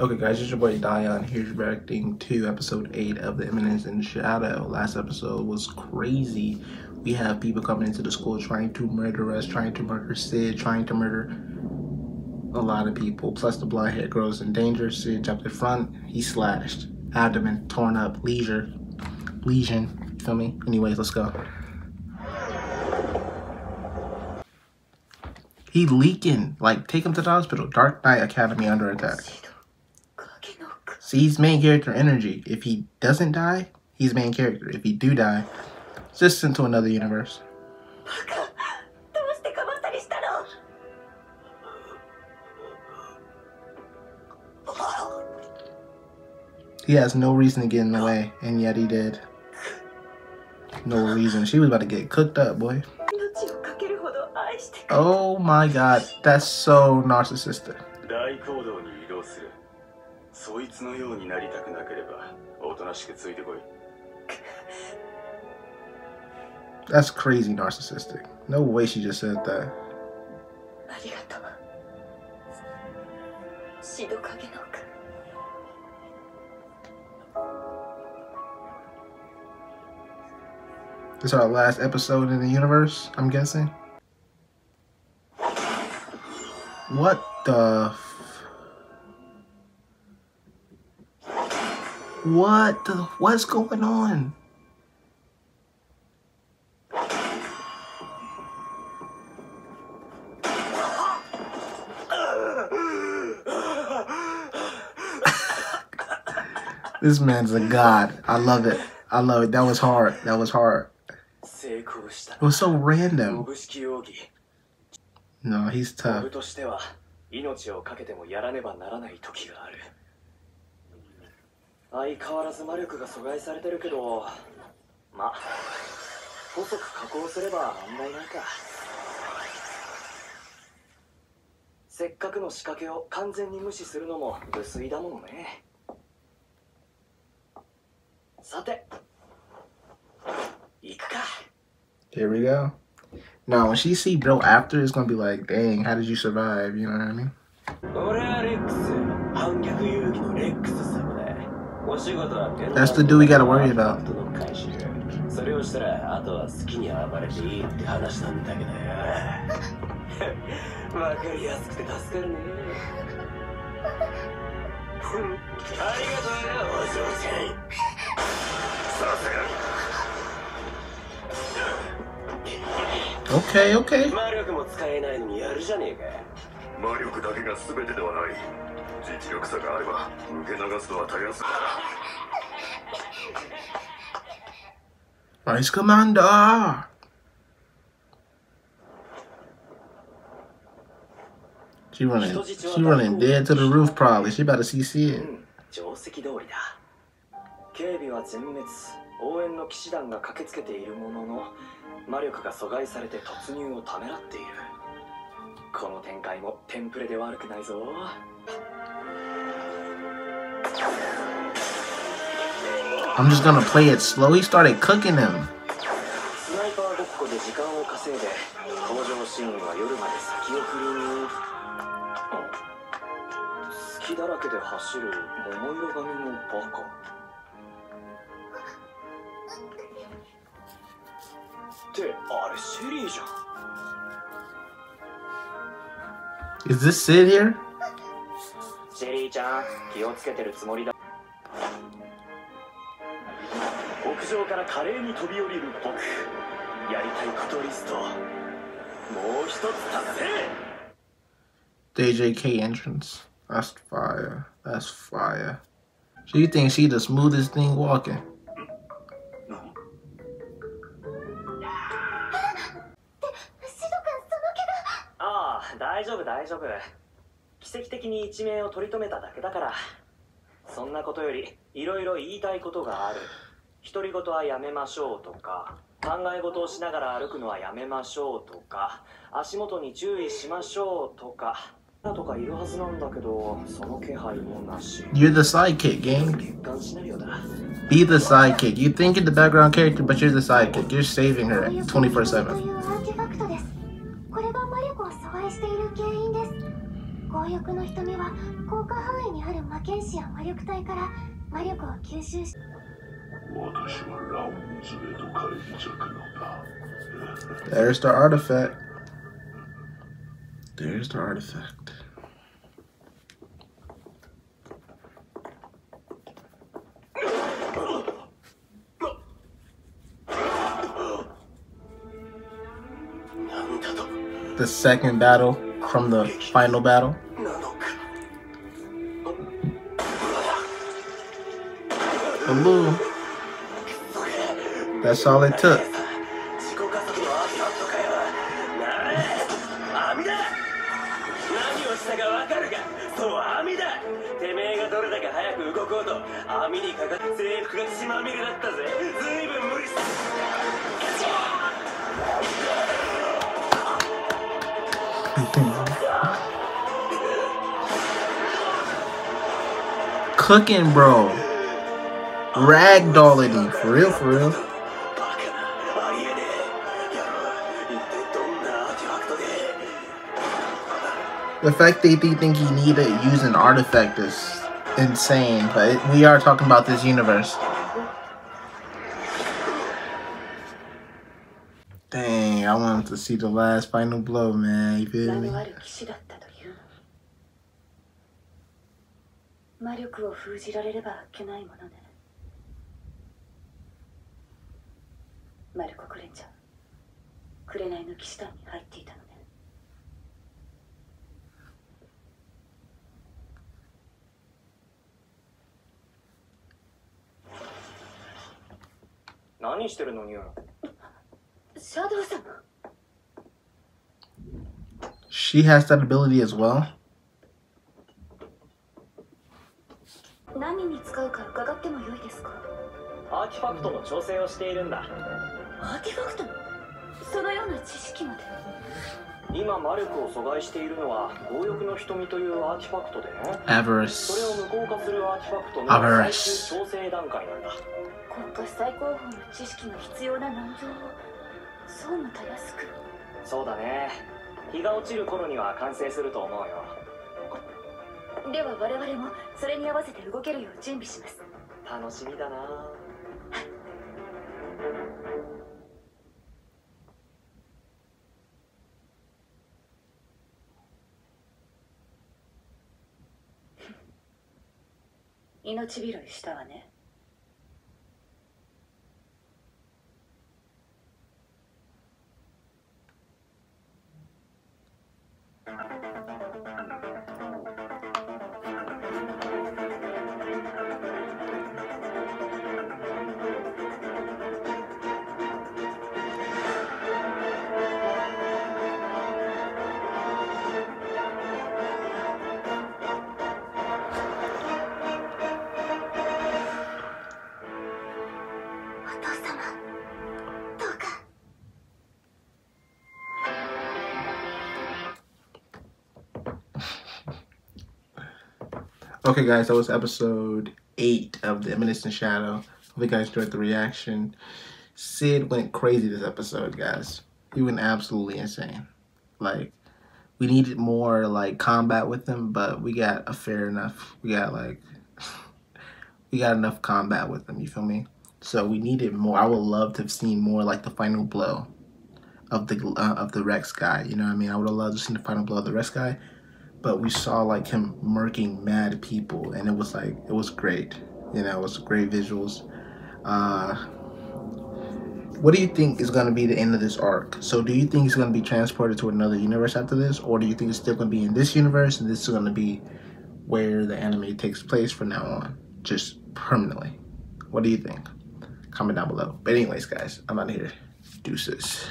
Okay guys, it's your boy Dion here reacting to episode 8 of The Eminence in Shadow. Last episode was crazy. We have people coming into the school trying to murder us, trying to murder Sid, trying to murder a lot of people. Plus the blonde haired girl is in danger. Sid jumped in front, he slashed. Abdomen torn up, leisure, lesion, feel me? Anyways, let's go. He leaking. Like, take him to the hospital. Dark Knight Academy under attack. See, he's main character energy. If he doesn't die, he's main character. If he do die, it's just into another universe. He has no reason to get in the way, and yet he did. No reason. She was about to get cooked up, boy. Oh my god, that's so narcissistic. そいつのようになりたくなければおとなしくついてこい That's crazy narcissistic. No way she just said that. This is our last episode in the universe, I'm guessing. What the What the, what's going on? this man's a god. I love it. I love it. That was hard. That was hard. It was so random. No, he's tough. 相変わらず魔力が阻害されてるけどま細く加工すれば問題ないかせっかくの仕掛けを完全に無視するのも無粋だものねさて行くか Here we go. Now, when she see Bro after, it's gonna be like, dang, how did you survive? You know what I mean? 俺はレックス反逆遊戯のレックスさ That's the dude we gotta worry about. それをしたらあとは好きに暴れていいって話なんだけどよ。わかりやすくて助かるね。ありがとうよお嬢ちゃん。さすが OK OK 魔力も使えないのにやるじゃねえか魔力だけが全てではない実力差があれば受け流すのはたやすい Vice Commander! She running, she running dead to the roof probably. She about to see Sid. 定石通りだ。警備は全滅。応援の騎士団が駆けつけているものの、魔力が阻害されて突入をためらっている。この展開もテンプレで悪くないぞ。スナイパーごっこで時間を稼いで登場シーンは夜まで先送りに。好きだらけで走る桃色髪のバカ。ってあれシェリーじゃん。Is this Sid here? シェリーちゃん気をつけてるつもりだ屋上から華麗に飛び降りる僕やりたいことリストもう一つ達成 JJK entrance that's fire that's fire she thinks she the smoothest thing walking 丈夫大丈夫奇跡的に一命を取り留めただけだからそんなことよりいろいろ言いたいことがある独り言はやめましょうとか考え事をしながら歩くのはやめましょうとか足元に注意しましょうとかとかいるはずなんだけどその気配もなし You're the sidekick, gang. Be the sidekick. You think you're the background character, but you're the sidekick. You're saving her 24 7. 翼の瞳は効果範囲にある魔剣士や魔力体から魔力を吸収し私はラオンズへと返り咲くのだ There's the artifact There's the artifact The second battle from the final battle. blue. That's all it took. Cooking, bro. Ragdolling. For real, for real. バカなありえねえやろ一体どんなアーティファクトで The fact that they think he need to use an artifact is insane. But it, we are talking about this universe. Dang, I wanted to see the last final blow, man. You feel 名 me? のある騎士だったという魔力を封じられればあっけないものね マルコ・クレンジャー紅の騎士団に入っていたのね。何してるのニューシャドウ様。She has that ability as well? 何に使うか伺ってもよいですか？アーティファクトの調整をしているんだアーティファクトのそのような知識まで。今魔力を阻害しているのは強欲の瞳というアーティファクトでね。それを.無効化するアーティファクトの最終調整段階なんだ。国家最高峰の知識が必要な難行をそうもたやすく。そうだね。日が落ちる頃には完成すると思うよ。では我々もそれに合わせて動けるよう準備します。楽しみだな命拾いしたわね。様どうか Okay, guys, that was episode eight of the Eminence Shadow. Hope you guys enjoyed the reaction. Sid went crazy this episode, guys. He went absolutely insane. Like, we needed more like combat with him, but we got a fair enough. We got like, we got enough combat with him. You feel me? So we needed more. I would love to have seen more like the final blow of the uh, of the Rex guy. You know what I mean? I would have loved to seen the final blow of the Rex guy but we saw like him murking mad people and it was like it was great you know it was great visuals uh what do you think is going to be the end of this arc so do you think he's going to be transported to another universe after this or do you think it's still going to be in this universe and this is going to be where the anime takes place from now on just permanently what do you think comment down below. But anyways guys i'm out of here. Deuces